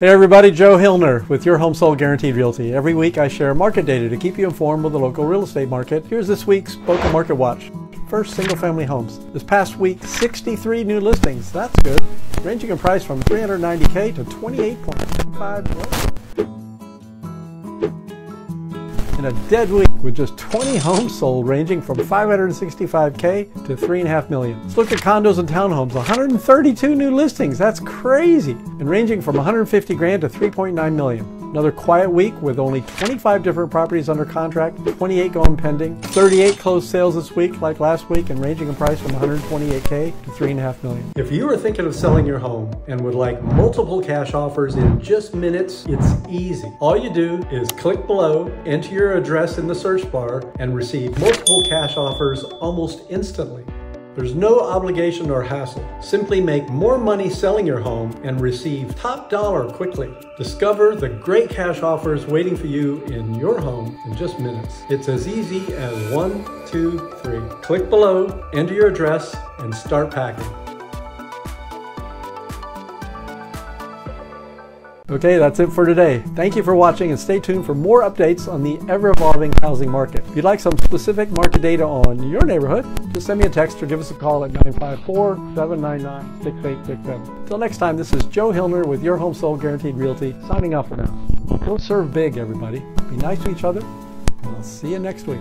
Hey everybody, Joe Hillner with Your Home Sold Guaranteed Realty. Every week I share market data to keep you informed with the local real estate market. Here's this week's Boca Market Watch. First, single family homes. This past week, 63 new listings. That's good. Ranging in price from 390K to 28.5 million in a dead week with just 20 homes sold ranging from 565k to 3.5 million. Let's look at condos and townhomes. 132 new listings. That's crazy. And ranging from 150 grand to 3.9 million. Another quiet week with only 25 different properties under contract, 28 going pending, 38 closed sales this week like last week and ranging in price from 128k to 3.5 million. If you are thinking of selling your home and would like multiple cash offers in just minutes, it's easy. All you do is click below, enter your address in the search bar, and receive multiple cash offers almost instantly. There's no obligation or hassle. Simply make more money selling your home and receive top dollar quickly. Discover the great cash offers waiting for you in your home in just minutes. It's as easy as one, two, three. Click below, enter your address, and start packing. Okay, that's it for today. Thank you for watching and stay tuned for more updates on the ever-evolving housing market. If you'd like some specific market data on your neighborhood, just send me a text or give us a call at 954-799-6867. Until next time, this is Joe Hillner with Your Home Sold Guaranteed Realty, signing off for now. Go serve big, everybody. Be nice to each other, and I'll see you next week.